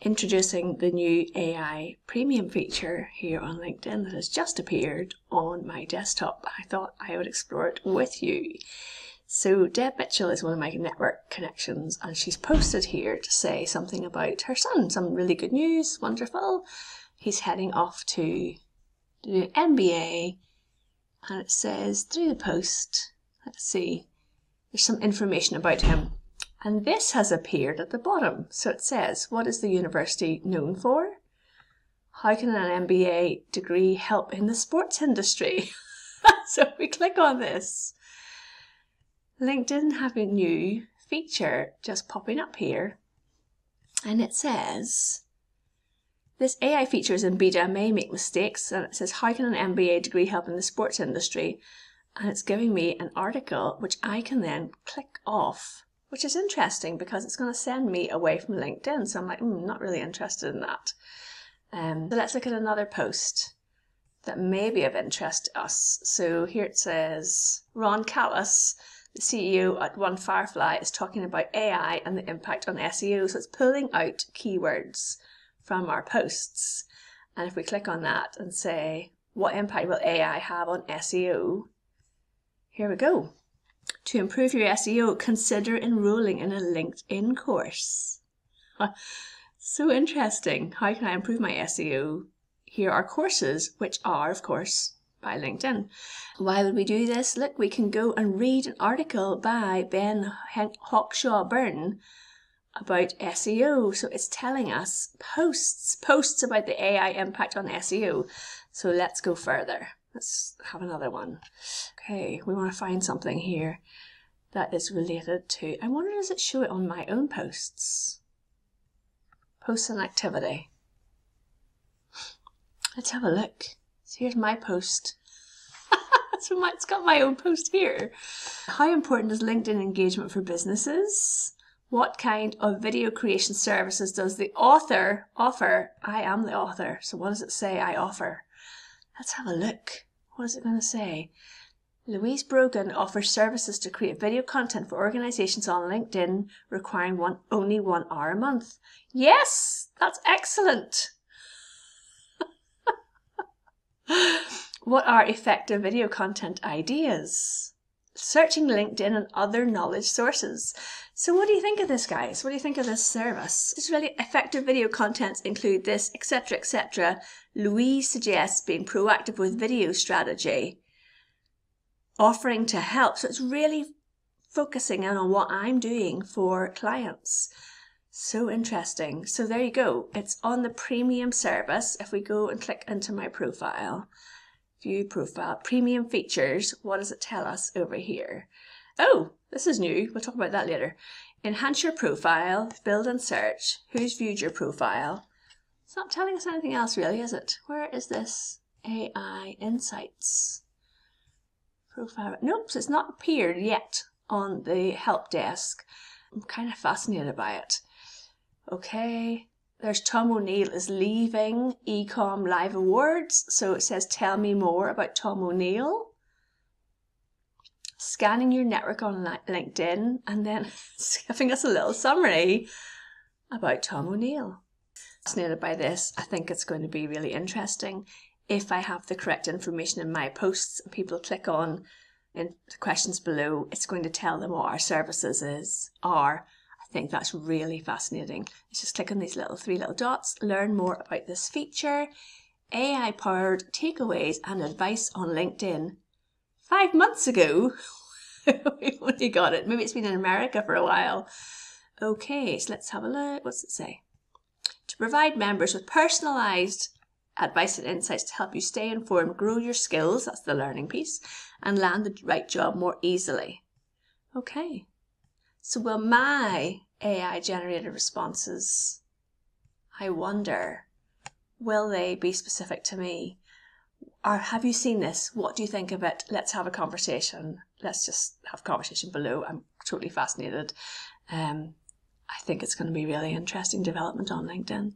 introducing the new AI premium feature here on LinkedIn that has just appeared on my desktop. I thought I would explore it with you. So Deb Mitchell is one of my network connections and she's posted here to say something about her son, some really good news, wonderful. He's heading off to do an MBA and it says through the post, let's see, there's some information about him. And this has appeared at the bottom. So it says, what is the university known for? How can an MBA degree help in the sports industry? so we click on this, LinkedIn have a new feature just popping up here. And it says, this AI feature is in beta may make mistakes. And it says, how can an MBA degree help in the sports industry? And it's giving me an article which I can then click off which is interesting because it's going to send me away from LinkedIn. So I'm like, mm, not really interested in that. Um, so let's look at another post that may be of interest to us. So here it says Ron Callis, the CEO at One Firefly, is talking about AI and the impact on SEO. So it's pulling out keywords from our posts. And if we click on that and say, what impact will AI have on SEO? Here we go. To improve your SEO, consider enrolling in a LinkedIn course. so interesting. How can I improve my SEO? Here are courses, which are, of course, by LinkedIn. Why would we do this? Look, we can go and read an article by Ben Hawkshaw Byrne about SEO. So it's telling us posts, posts about the AI impact on SEO. So let's go further. Let's have another one. Okay, we want to find something here that is related to, I wonder does it show it on my own posts? Posts and activity. Let's have a look. So here's my post. so it's got my own post here. How important is LinkedIn engagement for businesses? What kind of video creation services does the author offer? I am the author, so what does it say I offer? Let's have a look. What is it going to say? Louise Brogan offers services to create video content for organizations on LinkedIn requiring one, only one hour a month. Yes, that's excellent. what are effective video content ideas? Searching LinkedIn and other knowledge sources. So what do you think of this, guys? What do you think of this service? This really effective video contents include this, etc., etc. Louise suggests being proactive with video strategy, offering to help. So it's really focusing in on what I'm doing for clients. So interesting. So there you go. It's on the premium service. If we go and click into my profile, view profile, premium features, what does it tell us over here? Oh, this is new. We'll talk about that later. Enhance your profile, build and search. Who's viewed your profile? It's not telling us anything else really, is it? Where is this AI Insights? Profile. Nope, so it's not appeared yet on the help desk. I'm kind of fascinated by it. Okay, there's Tom O'Neill is leaving Ecom Live Awards. So it says, tell me more about Tom O'Neill scanning your network on LinkedIn, and then giving us a little summary about Tom O'Neill. Fascinated by this, I think it's going to be really interesting. If I have the correct information in my posts and people click on in the questions below, it's going to tell them what our services is are. Think that's really fascinating. Let's just click on these little three little dots, learn more about this feature, AI powered takeaways and advice on LinkedIn five months ago. we only got it. Maybe it's been in America for a while. Okay, so let's have a look. What's it say? To provide members with personalised advice and insights to help you stay informed, grow your skills, that's the learning piece, and land the right job more easily. Okay, so will my AI generated responses, I wonder, will they be specific to me? or have you seen this? What do you think of it? Let's have a conversation. Let's just have a conversation below. I'm totally fascinated. Um, I think it's going to be really interesting development on LinkedIn.